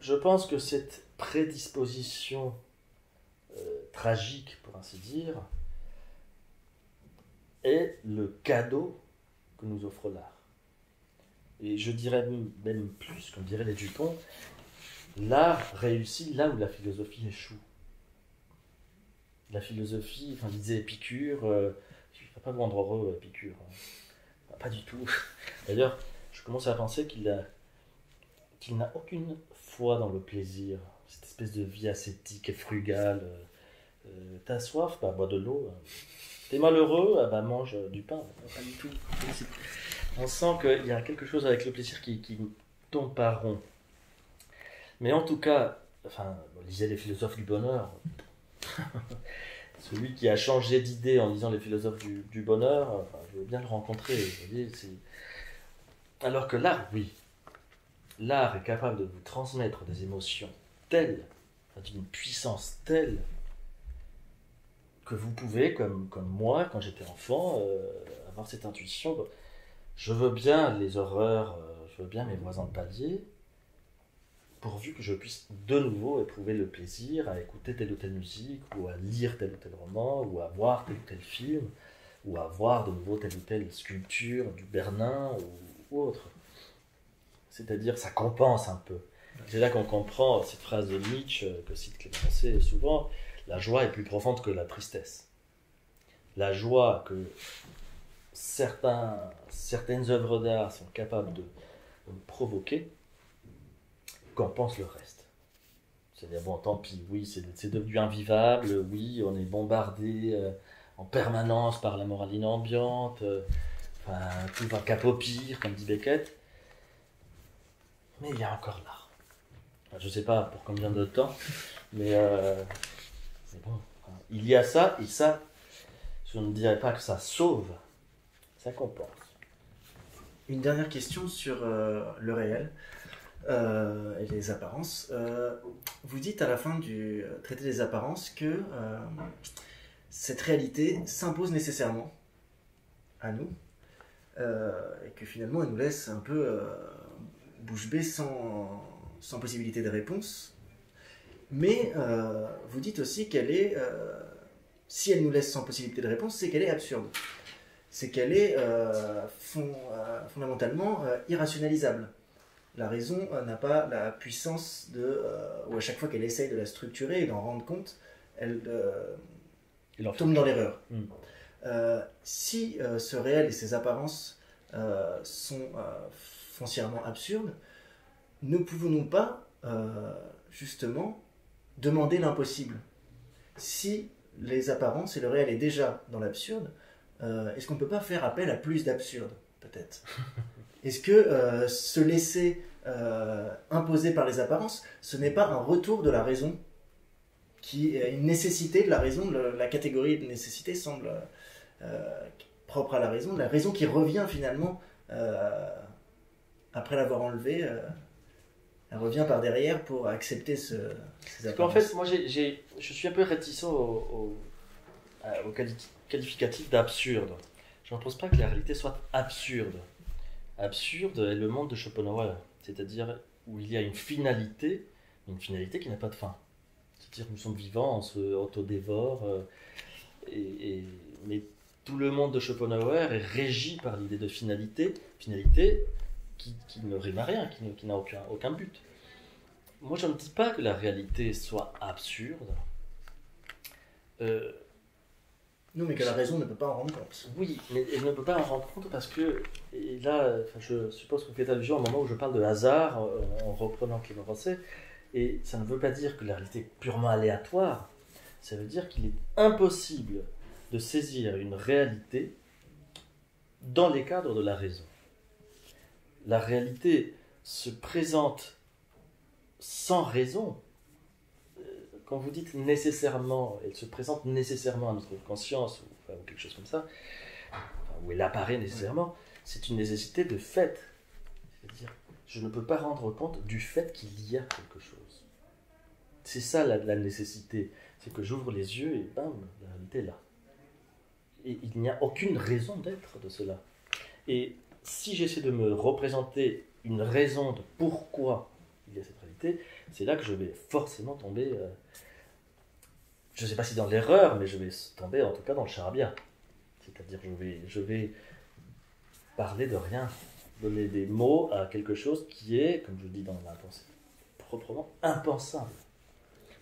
je pense que cette prédisposition euh, tragique, pour ainsi dire, est le cadeau que nous offre l'art. Et je dirais même- plus, comme diraient les Dupont, l'art réussit là où la philosophie échoue. La philosophie, enfin, disait Épicure, euh, il ne pas me rendre heureux, Épicure. hein. Pas du tout. D'ailleurs, je commence à penser qu'il a- qu'il n'a aucune foi dans le plaisir, cette espèce de vie ascétique et frugale. euh, euh, T'as soif? Bah, bois de l'eau. T'es malheureux? Ah, bah, mange du pain. Pas du tout. On sent qu'il y a quelque chose avec le plaisir qui, qui tombe par rond. Mais en tout cas, lisez les philosophes du bonheur. Celui qui a changé d'idée en lisant les philosophes du, bonheur, je veux bien le rencontrer. Alors que l'art, oui, l'art est capable de vous transmettre des émotions telles, d'une puissance telle, que vous pouvez, comme, moi, quand j'étais enfant, euh, avoir cette intuition. Je veux bien les horreurs, euh, je veux bien mes voisins de palier, pourvu que je puisse de nouveau éprouver le plaisir à écouter telle ou telle musique, ou à lire tel ou tel roman, ou à voir tel ou tel film, ou à voir de nouveau telle ou telle sculpture du Bernin ou, ou autre. C'est-à-dire, ça compense un peu. C'est là qu'on comprend cette phrase de Nietzsche euh, que cite Clément Massé souvent la joie est plus profonde que la tristesse. La joie que certains, certaines œuvres d'art sont capables de, de provoquer compense le reste. C'est-à-dire, bon, tant pis, oui, c'est devenu invivable, oui, on est bombardé euh, en permanence par la moraline ambiante, euh, enfin, tout va cap au pire, comme dit Beckett. Mais il y a encore l'art. Je ne sais pas pour combien de temps, mais euh, c'est bon. Il y a ça, et ça, je ne dirais pas que ça sauve, ça compense. Une dernière question sur le réel euh, et les apparences. Euh, vous dites à la fin du euh, traité des apparences que cette réalité s'impose nécessairement à nous et que finalement elle nous laisse un peu bouche bée sans, sans possibilité de réponse. Mais vous dites aussi qu'elle est, si elle nous laisse sans possibilité de réponse, c'est qu'elle est absurde. C'est qu'elle est fond- fondamentalement euh, irrationalisable. La raison euh, n'a pas la puissance de, euh, ou à chaque fois qu'elle essaye de la structurer et d'en rendre compte, elle euh, tombe dans l'erreur. Mm. Euh, si ce réel et ses apparences sont foncièrement absurdes, ne pouvons-nous pas justement demander l'impossible? Si les apparences et le réel est déjà dans l'absurde, euh, est-ce qu'on ne peut pas faire appel à plus d'absurde, peut-être? Est-ce que euh, se laisser euh, imposer par les apparences, ce n'est pas un retour de la raison qui est une nécessité de la raison, le- la catégorie de nécessité semble euh, propre à la raison, la raison qui revient finalement après l'avoir enlevée, elle revient par derrière pour accepter ce, ces Parce qu'en fait, moi, je suis un peu réticent au, au, au quali- qualificatif d'absurde. Je ne pense pas que la réalité soit absurde. Absurde est le monde de Schopenhauer, c'est-à-dire où il y a une finalité, une finalité qui n'a pas de fin. C'est-à-dire nous sommes vivants, on se autodévore, euh, mais tout le monde de Schopenhauer est régi par l'idée de finalité, finalité qui, ne rime à rien, qui, n'a aucun, aucun but. Moi, je ne dis pas que la réalité soit absurde. Euh, Non, mais que la raison ne peut pas en rendre compte. oui, mais elle ne peut pas en rendre compte parce que, et là, je suppose que vous faites allusion au moment où je parle de hasard, en reprenant Clément Rosset, et ça ne veut pas dire que la réalité est purement aléatoire, ça veut dire qu'il est impossible de saisir une réalité dans les cadres de la raison. La réalité se présente sans raison. Quand vous dites nécessairement, elle se présente nécessairement à notre conscience, ou, enfin, quelque chose comme ça, où elle apparaît nécessairement, c'est une nécessité de fait. C'est-à-dire, je ne peux pas rendre compte du fait qu'il y a quelque chose. C'est ça la, la nécessité. C'est que j'ouvre les yeux et bam, la réalité est là. Et il n'y a aucune raison d'être de cela. Et si j'essaie de me représenter une raison de pourquoi il y a cette réalité, c'est là que je vais forcément tomber, euh, je ne sais pas si dans l'erreur, mais je vais tomber en tout cas dans le charabia. C'est-à-dire je vais, je vais parler de rien, donner des mots à quelque chose qui est, comme je dis dans la pensée, proprement impensable.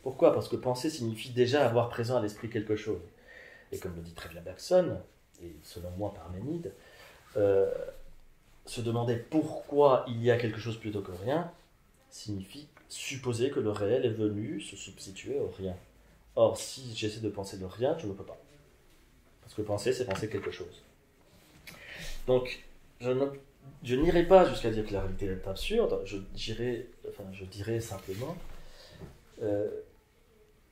Pourquoi? Parce que penser signifie déjà avoir présent à l'esprit quelque chose. Et comme le dit très bien Bergson, et selon moi Parménide, euh, se demander pourquoi il y a quelque chose plutôt que rien signifie supposer que le réel est venu se substituer au rien. Or, si j'essaie de penser le rien, je ne peux pas. Parce que penser, c'est penser quelque chose. Donc, je n'irai pas jusqu'à dire que la réalité est absurde, je enfin, je dirais simplement euh,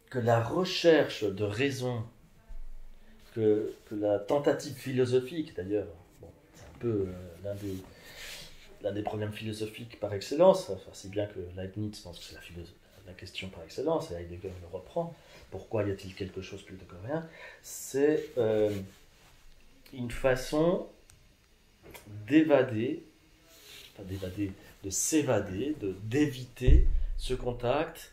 que la recherche de raison, que, la tentative philosophique, d'ailleurs, c'est un peu euh, l'un des, problèmes philosophiques par excellence, enfin, si bien que Leibniz pense que c'est la, la question par excellence, et Heidegger le reprend, pourquoi y a-t-il quelque chose plutôt que rien C'est euh, une façon d'évader, enfin d'évader, de s'évader, de d'éviter ce contact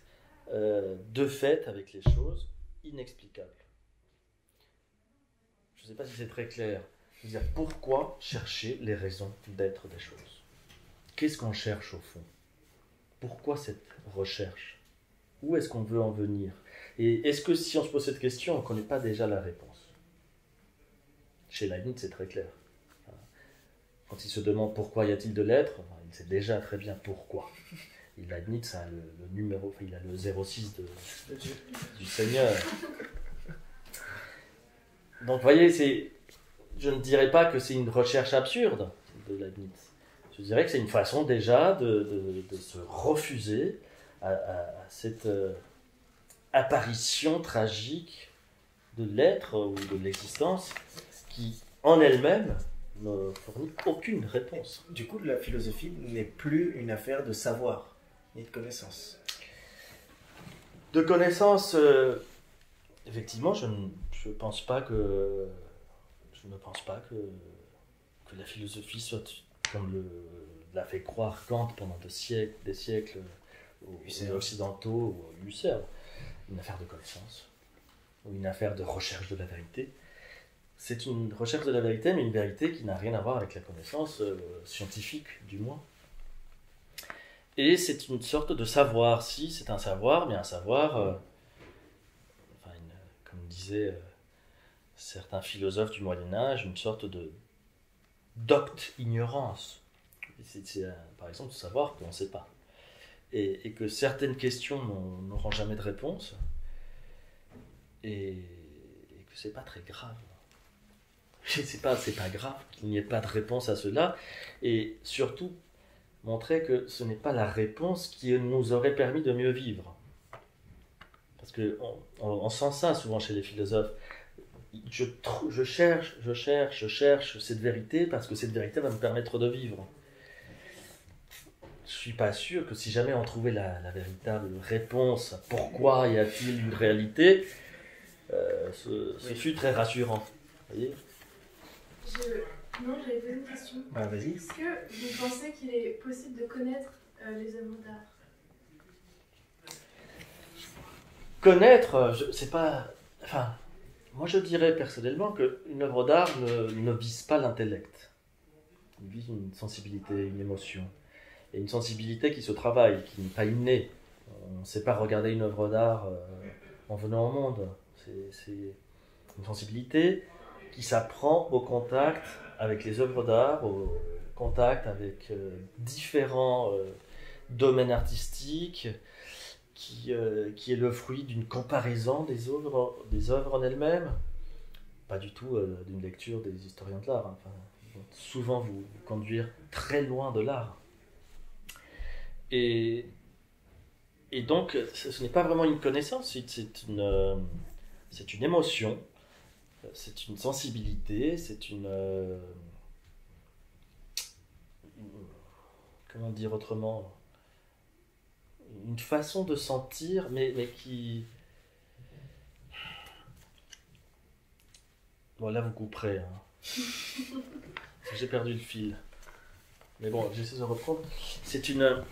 euh, de fait avec les choses inexplicables. Je ne sais pas si c'est très clair. Je pourquoi chercher les raisons d'être des choses? Qu'est-ce qu'on cherche au fond? Pourquoi cette recherche? Où est-ce qu'on veut en venir? Et est-ce que si on se pose cette question, on ne connaît pas déjà la réponse? Chez Leibniz, c'est très clair. Quand il se demande pourquoi y a-t-il de l'être, il sait déjà très bien pourquoi. Et Leibniz a le, numéro, il a le 06 de, du Seigneur. Donc, vous voyez, c'est, je ne dirais pas que c'est une recherche absurde de Leibniz. Je dirais que c'est une façon déjà de, de- de se refuser à cette euh, apparition tragique de l'être ou de l'existence qui, en elle-même, ne fournit aucune réponse. Du coup, la philosophie n'est plus une affaire de savoir ni de connaissance. De connaissance, euh, effectivement, je ne je pense pas que je ne pense pas que, que la philosophie soit comme le, l'a fait croire Kant pendant des siècles, des siècles aux, Husserl. aux occidentaux ou aux Husserl, une affaire de connaissance ou une affaire de recherche de la vérité. C'est une recherche de la vérité, mais une vérité qui n'a rien à voir avec la connaissance euh, scientifique, du moins. Et c'est une sorte de savoir, si c'est un savoir, mais un savoir, euh, comme disaient euh, certains philosophes du Moyen Âge, une sorte de docte ignorance. C'est, par exemple, savoir qu'on ne sait pas. Et, que certaines questions n'auront jamais de réponse, et, et que c'est pas très grave. C'est pas, pas grave qu'il n'y ait pas de réponse à cela, et surtout montrer que ce n'est pas la réponse qui nous aurait permis de mieux vivre. Parce que on, sent ça souvent chez les philosophes. Je, je cherche, je cherche, je cherche cette vérité parce que cette vérité va me permettre de vivre. Je suis pas sûr que si jamais on trouvait la, la véritable réponse à pourquoi y a-t-il une réalité, euh, ce, ce Oui. fut très rassurant. Vous voyez Je... Non, j'avais posé une question. Bah, vas-y. Est-ce que vous pensez qu'il est possible de connaître euh, les œuvres d'art? Connaître, euh, je- c'est pas. Enfin, moi je dirais personnellement qu'une œuvre d'art ne, ne vise pas l'intellect. Elle vise une sensibilité, une émotion. Et une sensibilité qui se travaille, qui n'est pas innée. On ne sait pas regarder une œuvre d'art euh, en venant au monde. C'est- une sensibilité qui s'apprend au contact avec les œuvres d'art, au contact avec euh, différents euh, domaines artistiques, qui, qui est le fruit d'une comparaison des œuvres, des œuvres en elles-mêmes, pas du tout d'une lecture des historiens de l'art. hein. Enfin, souvent vous conduire très loin de l'art. Et, et donc, ce, ce n'est pas vraiment une connaissance, c'est- une, euh, c'est une émotion, c'est une sensibilité, c'est une, euh, une- Comment dire autrement une façon de sentir, mais, mais qui... Bon, là, vous couperez. hein. J'ai perdu le fil. Mais bon, j'essaie de reprendre. C'est une...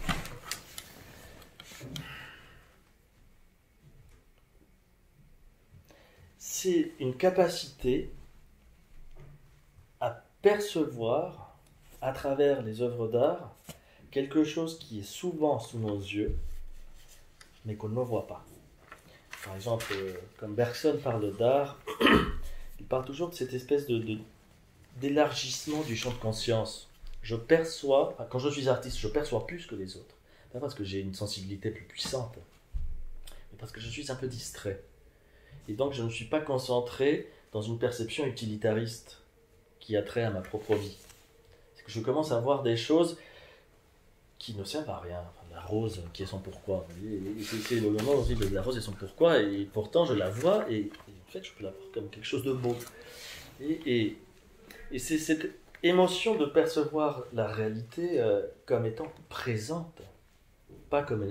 C'est une capacité à percevoir à travers les œuvres d'art quelque chose qui est souvent sous nos yeux, mais qu'on ne voit pas. Par exemple, euh, comme Bergson parle d'art, il parle toujours de cette espèce de- d'élargissement du champ de conscience. Je perçois, quand je suis artiste, je perçois plus que les autres. Pas parce que j'ai une sensibilité plus puissante, mais parce que je suis un peu distrait. Et donc je ne suis pas concentré dans une perception utilitariste qui a trait à ma propre vie. C'est que je commence à voir des choses qui ne servent à rien. La rose qui est son pourquoi. C'est le moment où on dit la rose est son pourquoi, et pourtant je la vois, et, en fait je peux la voir comme quelque chose de beau. Et c'est cette émotion de percevoir la réalité euh, comme étant présente, pas comme,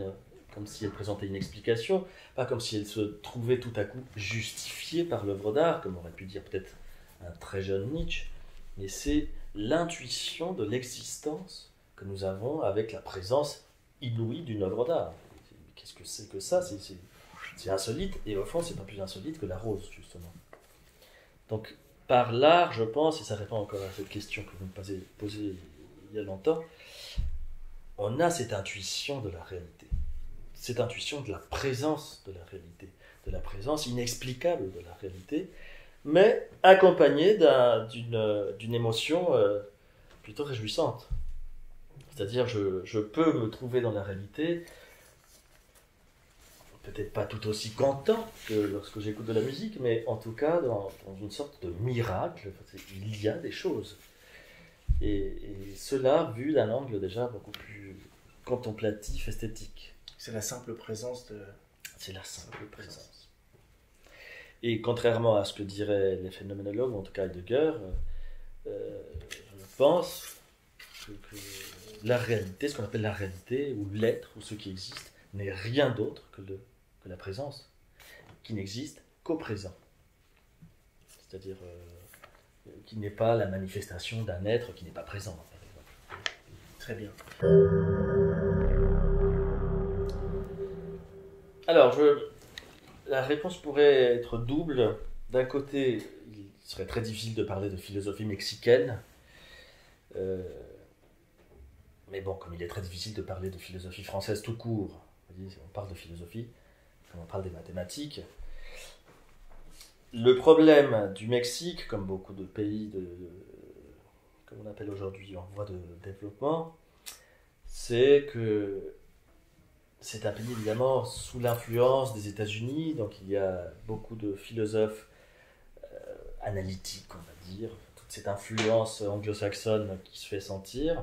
comme si elle présentait une explication, pas comme si elle se trouvait tout à coup justifiée par l'œuvre d'art, comme aurait pu dire peut-être un très jeune Nietzsche, mais c'est l'intuition de l'existence que nous avons avec la présence inouïe d'une œuvre d'art. Qu'est-ce que c'est que ça? C'est insolite, et au fond, c'est pas plus insolite que la rose, justement. Donc, par l'art, je pense, et ça répond encore à cette question que vous me posez il y a longtemps, on a cette intuition de la réalité, cette intuition de la présence de la réalité, de la présence inexplicable de la réalité, mais accompagnée d'une émotion euh, plutôt réjouissante. C'est-à-dire, je, je, peux me trouver dans la réalité, peut-être pas tout aussi content que lorsque j'écoute de la musique, mais en tout cas dans, une sorte de miracle. Il y a des choses. Et, cela vu d'un angle déjà beaucoup plus contemplatif, esthétique. C'est la simple présence de. C'est la simple présence. Et contrairement à ce que diraient les phénoménologues, en tout cas Heidegger, euh, je pense que, que, la réalité, ce qu'on appelle la réalité, ou l'être, ou ce qui existe, n'est rien d'autre que le la présence, qui n'existe qu'au présent. C'est-à-dire euh, qui n'est pas la manifestation d'un être qui n'est pas présent, Très bien. Alors, la réponse pourrait être double. D'un côté, il serait très difficile de parler de philosophie mexicaine. Euh, mais bon, comme il est très difficile de parler de philosophie française tout court, on parle de philosophie, on parle des mathématiques. Le problème du Mexique, comme beaucoup de pays de, comme on appelle aujourd'hui en voie de développement, c'est que c'est un pays évidemment sous l'influence des États-Unis, donc il y a beaucoup de philosophes euh, analytiques, on va dire, toute cette influence anglo-saxonne qui se fait sentir,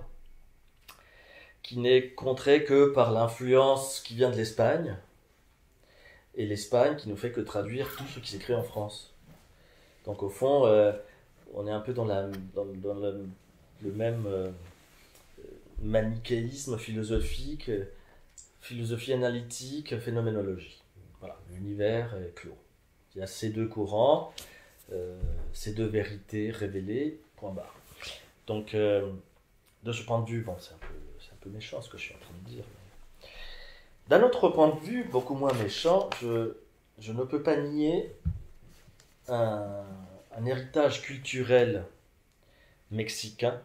qui n'est contrée que par l'influence qui vient de l'Espagne, et l'Espagne qui ne fait que traduire tout ce qui s'écrit en France. Donc au fond, euh, on est un peu dans, le, même euh, manichéisme philosophique, philosophie analytique, phénoménologie. Voilà, l'univers est clos. Il y a ces deux courants, euh, ces deux vérités révélées, point barre. Donc, de ce point de vue, bon, c'est un, un, peu méchant ce que je suis en train de dire. D'un autre point de vue, beaucoup moins méchant, je, ne peux pas nier un, héritage culturel mexicain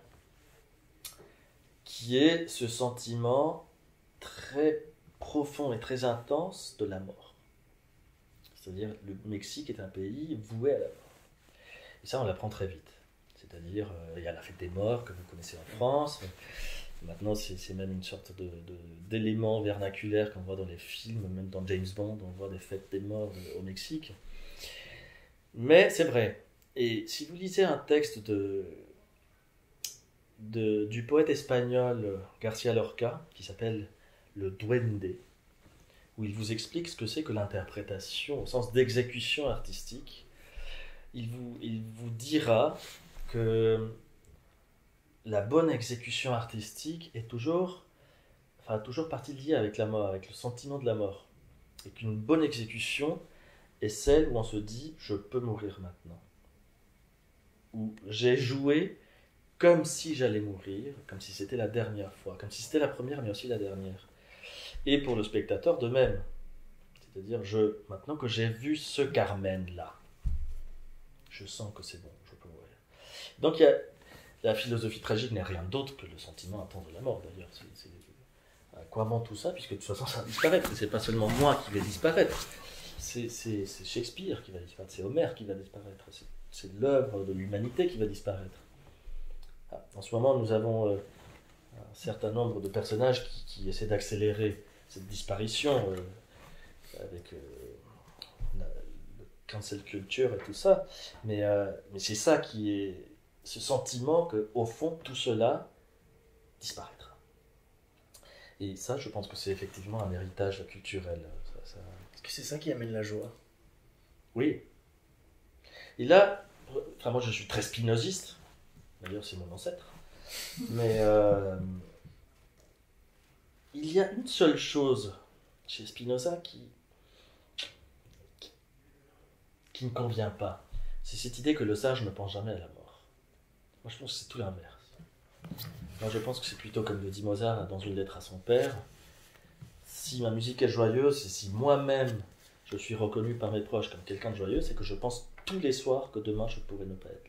qui est ce sentiment très profond et très intense de la mort. C'est-à-dire le Mexique est un pays voué à la mort. Et ça, on l'apprend très vite. C'est-à-dire, euh, il y a la fête des morts que vous connaissez en France. Maintenant, c'est même une sorte d'élément de, vernaculaire qu'on voit dans les films, même dans James Bond, on voit des fêtes des morts au Mexique. Mais c'est vrai. Et si vous lisez un texte de, de, du poète espagnol Garcia Lorca, qui s'appelle Le Duende, où il vous explique ce que c'est que l'interprétation au sens d'exécution artistique, il vous, il vous dira que la bonne exécution artistique est toujours, enfin, toujours partie liée avec la mort, avec le sentiment de la mort. Et qu'une bonne exécution est celle où on se dit je peux mourir maintenant. Où j'ai joué comme si j'allais mourir, comme si c'était la dernière fois, comme si c'était la première mais aussi la dernière. Et pour le spectateur de même. C'est-à-dire, je, maintenant que j'ai vu ce Carmen là, je sens que c'est bon, je peux mourir. Donc il y a la philosophie tragique n'est rien d'autre que le sentiment intense de la mort, d'ailleurs. À quoi ment tout ça Puisque de toute façon, ça va disparaître. C'est pas seulement moi qui vais disparaître. C'est Shakespeare qui va disparaître. C'est Homère qui va disparaître. C'est l'œuvre de l'humanité qui va disparaître. Ah, en ce moment, nous avons euh, un certain nombre de personnages qui, essaient d'accélérer cette disparition euh, avec euh, le cancel culture et tout ça. Mais c'est ça qui est ce sentiment que au fond tout cela disparaîtra. Et ça, je pense que c'est effectivement un héritage culturel. Est-ce que c'est ça qui amène la joie? Oui. Et là, enfin moi je suis très spinoziste, d'ailleurs c'est mon ancêtre, mais euh, il y a une seule chose chez Spinoza qui, qui, qui ne convient pas. C'est cette idée que le sage ne pense jamais à la mort. Moi, je pense que c'est tout l'inverse. Moi, je pense que c'est plutôt comme le dit Mozart dans une lettre à son père. Si ma musique est joyeuse et si moi-même je suis reconnu par mes proches comme quelqu'un de joyeux, c'est que je pense tous les soirs que demain je pourrais ne pas être.